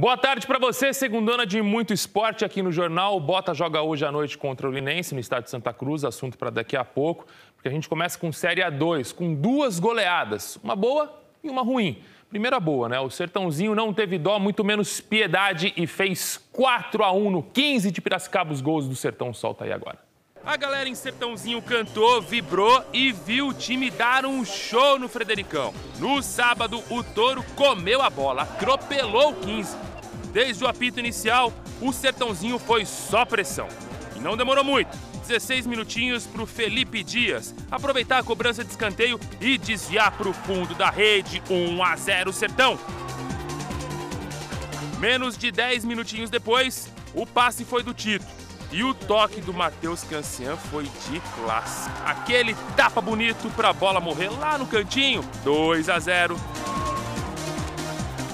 Boa tarde para você, segundona de muito esporte aqui no Jornal. O Bota joga hoje à noite contra o Linense no estádio de Santa Cruz, assunto para daqui a pouco, porque a gente começa com Série A2, com duas goleadas, uma boa e uma ruim. Primeira boa, né? O Sertãozinho não teve dó, muito menos piedade e fez 4 a 1 no 15 de Piracicaba. Os gols do Sertão solta aí agora. A galera em Sertãozinho cantou, vibrou e viu o time dar um show no Fredericão. No sábado, o Touro comeu a bola, atropelou o 15. Desde o apito inicial, o Sertãozinho foi só pressão. E não demorou muito. 16 minutinhos para o Felipe Dias aproveitar a cobrança de escanteio e desviar para o fundo da rede. 1 a 0 Sertão. Menos de 10 minutinhos depois, o passe foi do Tito. E o toque do Matheus Cancian foi de classe. Aquele tapa bonito para a bola morrer lá no cantinho. 2 a 0.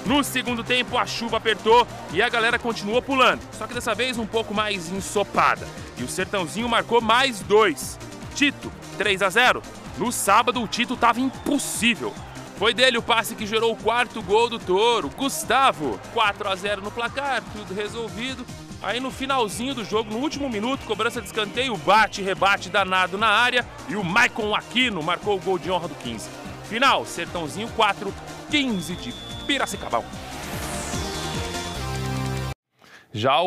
No segundo tempo, a chuva apertou e a galera continuou pulando, só que dessa vez um pouco mais ensopada. E o Sertãozinho marcou mais dois. Tito, 3 a 0. No sábado, o Tito estava impossível. Foi dele o passe que gerou o quarto gol do Touro. Gustavo, 4 a 0 no placar, tudo resolvido. Aí no finalzinho do jogo, no último minuto, cobrança de escanteio, bate rebate danado na área e o Maicon Aquino marcou o gol de honra do 15. Final, Sertãozinho 4, 15 de Piracicabal. Já o